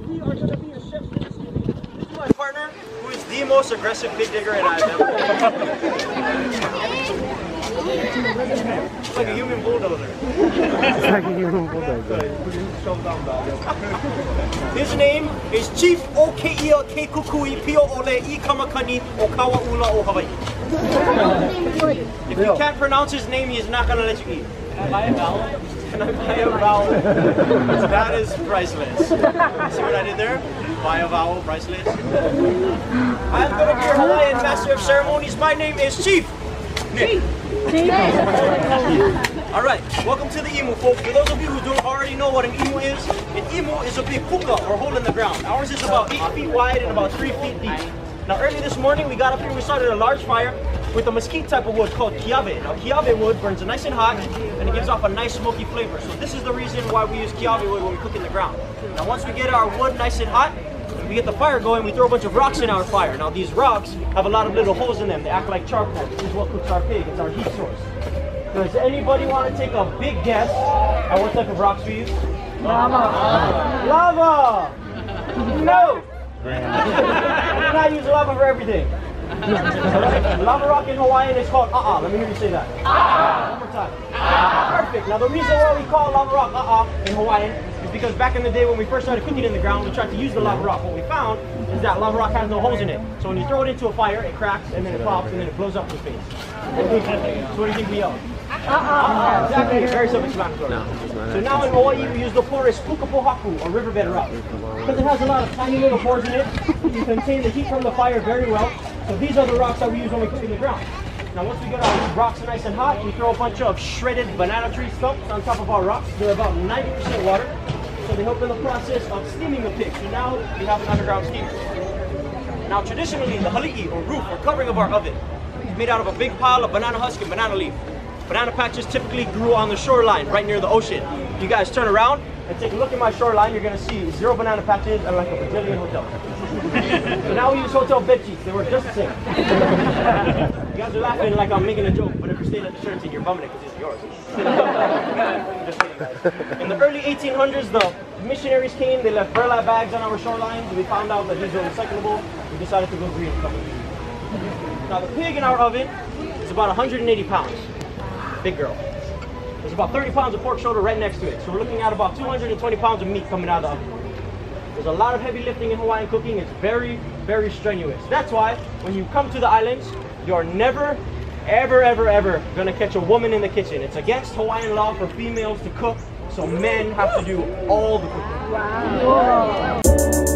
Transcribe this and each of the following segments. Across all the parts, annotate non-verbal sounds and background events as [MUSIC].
We are going to be a chef's ministry. This is my partner, who is the most aggressive pig digger in I've ever like a human bulldozer. it's like a human bulldozer. His name is Chief Okeel Kekukui Pio Ole Ikamakani Okawa Ula O Hawaii. If you can't pronounce his name, he's not gonna let you eat. Am I a can I buy a vowel? [LAUGHS] that is priceless. See what I did there? Buy a vowel, priceless. I'm gonna be your Hawaiian Master of Ceremonies. My name is Chief Nick. All right, welcome to the imu, folks. For those of you who don't already know what an imu is, an imu is a big puka or hole in the ground. Ours is about eight feet wide and about three feet deep. Now, early this morning, we got up here we started a large fire with a mesquite type of wood called kiawe. Now, kiawe wood burns nice and hot and it gives off a nice smoky flavor. So this is the reason why we use kiawe wood when we cook in the ground. Now, once we get our wood nice and hot, we get the fire going, we throw a bunch of rocks in our fire. Now these rocks have a lot of little holes in them. They act like charcoal. This is what cooks our pig. It's our heat source. Does anybody want to take a big guess at what type of rocks we use? Lava. Lava! No! [LAUGHS] not use lava for everything. Lava rock in Hawaiian is called uh-uh. Let me hear you say that. Uh-uh. One more time. Uh-uh. Perfect. Now the reason why we call lava rock uh-uh in Hawaiian is because back in the day when we first started cooking in the ground, we tried to use the lava rock. What we found is that lava rock has no holes in it. So when you throw it into a fire, it cracks and then it pops and then it blows up in space. so what do you think we yell? Uh-uh. uh-uh. Exactly. Very self-explanatory. So now in Hawaii we use the porous pukapohaku or riverbed rock. Because it has a lot of tiny little pores in it, you contain the heat from the fire very well. So these are the rocks that we use when we cook in the ground. Now once we get our rocks nice and hot, we throw a bunch of shredded banana tree stumps on top of our rocks. They're about 90% water. So they help in the process of steaming the pig. So now we have an underground steamer. Now traditionally the hali'i or roof or covering of our oven is made out of a big pile of banana husk and banana leaf. Banana patches typically grew on the shoreline right near the ocean. You guys turn around and take a look at my shoreline, you're gonna see zero banana patches and like a bajillion hotels. so now we use hotel bed sheets. They work just the same. you guys are laughing like I'm making a joke, but if you're staying at the Sheraton, you're bumming it because it's yours. In the early 1800s, the missionaries came. They left burlap bags on our shorelines. We found out that these were recyclable. We decided to go green. Now the pig in our oven is about 180 pounds big girl. There's about 30 pounds of pork shoulder right next to it. So we're looking at about 220 pounds of meat coming out of the oven. There's a lot of heavy lifting in Hawaiian cooking. It's very, very strenuous. That's why when you come to the islands, you're never, ever, ever, ever gonna catch a woman in the kitchen. It's against Hawaiian law for females to cook, so men have to do all the cooking. Wow.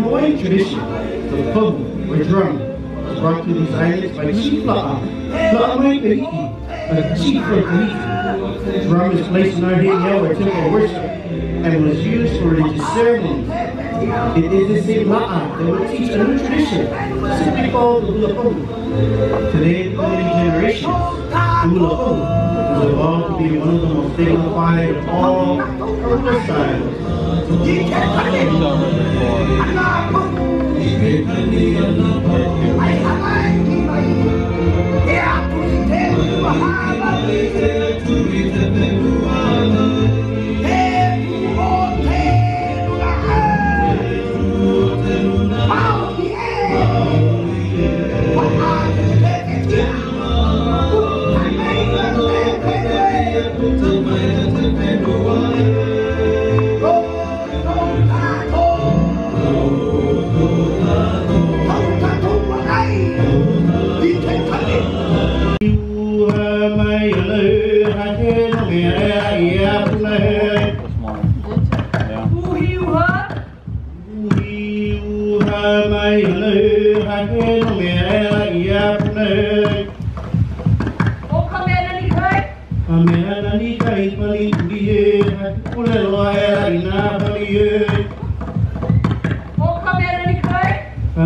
Hawaiian tradition, the pahu, or drum, was brought to these islands by Chief La'a, La'amai Kahi'i, a chief of Tahiti. The drum is placed in our heiau or temple worship and was used for religious ceremonies. It is the same La'a that will teach a new tradition, simply called the hula pahu. Today, the early generations, the hula pahu has evolved to be one of the most dignified of all hula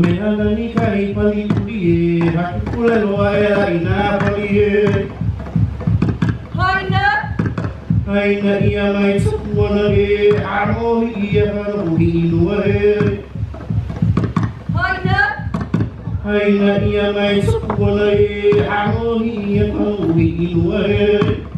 styles. Aina ia mai tupuana e arohi ia haruhi inua e Aina ia mai tupuana e arohi ia haruhi inua e Hey, no, no, ia ki ko pari o,